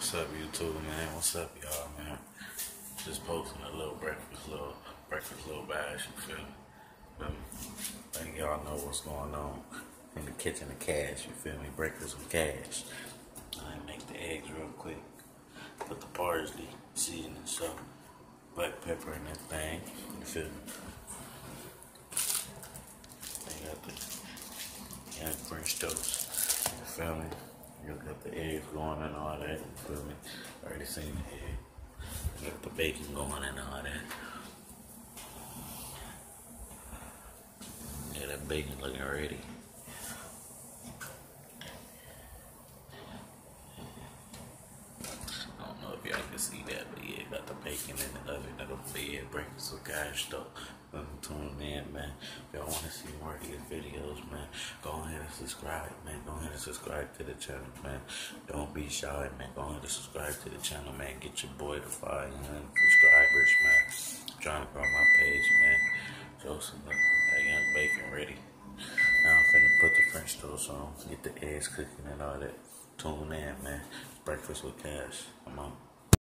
What's up, YouTube, man? What's up, y'all, man? Just posting a little breakfast, little breakfast, little bash. You feel me? Um, think y'all know what's going on in the kitchen of cash. You feel me? Breakfast with cash. I make the eggs real quick. Put the parsley, seasoning, salt, black pepper in that thing. You feel me? I got the got French toast. You feel me? You got the eggs going and all that. You feel me? Already seen the egg. Got the bacon going and all that. Yeah, that bacon looking ready. I don't know if y'all can see that, but yeah, got the bacon in the oven. That'll be it. Breakfast with cash though. Tune in, man. If y'all want to see more of these videos, man, go ahead and subscribe, man. Go ahead and subscribe to the channel, man. Don't be shy, man. Go ahead and subscribe to the channel, man. Get your boy to 500 subscribers, man. I'm trying to grow my page, man. Uh, that young bacon ready. Now I'm finna put the French toast on, get the eggs cooking and all that. Tune in, man. Breakfast with Cash. I'm on.